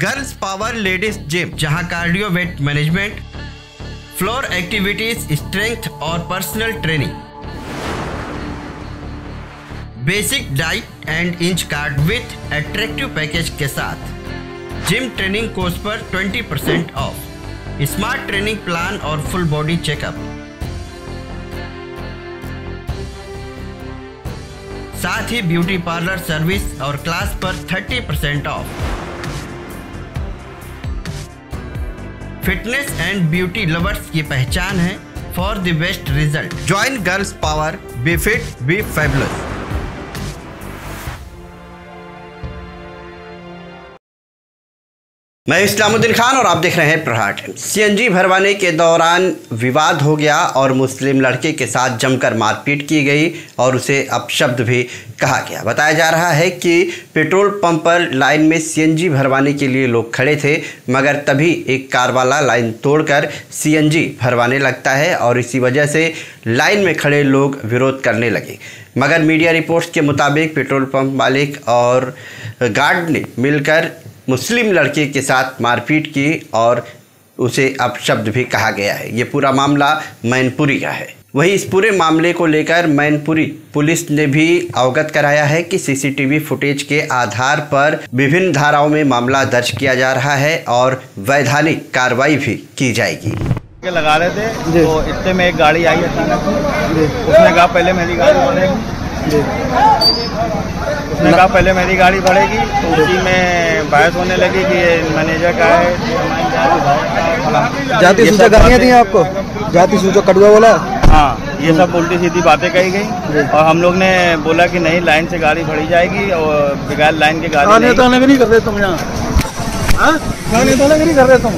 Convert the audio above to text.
Girls power ladies gym जहाँ cardio weight management floor activities strength और personal training basic diet and inch card with attractive package के साथ. Gym training course पर 20% off smart training plan और full body checkup साथ ही beauty parlour service और class पर 30 percent off. Fitness and beauty lovers की पहचान है for the best result. Join girls power be fit be fabulous मैं इस्लामुद्दीन खान और आप देख रहे हैं प्रहार सीएनजी भरवाने के दौरान विवाद हो गया और मुस्लिम लड़के के साथ जमकर मारपीट की गई और उसे अपशब्द भी कहा गया। बताया जा रहा है कि पेट्रोल पंप पर लाइन में सीएनजी भरवाने के लिए लोग खड़े थे, मगर तभी एक कार वाला लाइन तोड़कर सीएनजी भरवाने लगता है और इसी वजह से लाइन में खड़े लोग विरोध करने लगे। मगर मीडिया रिपोर्ट्स के मुताबिक पेट्रोल पंप मालिक और गार्ड ने मिलकर मुस्लिम लड़के के साथ मारपीट की और उसे अपशब्द भी कहा गया है। ये पूरा मामला मैनपुरी का है। वहीं इस पूरे मामले को लेकर मैनपुरी पुलिस ने भी अवगत कराया है कि सीसीटीवी फुटेज के आधार पर विभिन्न धाराओं में मामला दर्ज किया जा रहा है और वैधानिक कार्रवाई भी की जाएगी। लगा रहे थे तो इतने में एक गाड़ी आई अचानक उसने कहा पहले मेरी गाड़ी उसने कहा पहले मेरी गाड़ी बढ़ेगी तो उसी में बहस होने लगी कि ये मैनेजर का है जाति सूचक गाड़ियाँ दी आपको? जाति सूचक कटुआ बोला? हाँ ये सब उल्टी सीधी बातें कही गई। और हम लोग ने बोला कि नहीं लाइन से गाड़ी भरी जाएगी और बगैर लाइन की गाड़ी नहीं। कर रहे तुम यहाँ। तो नहीं कर रहे तुम?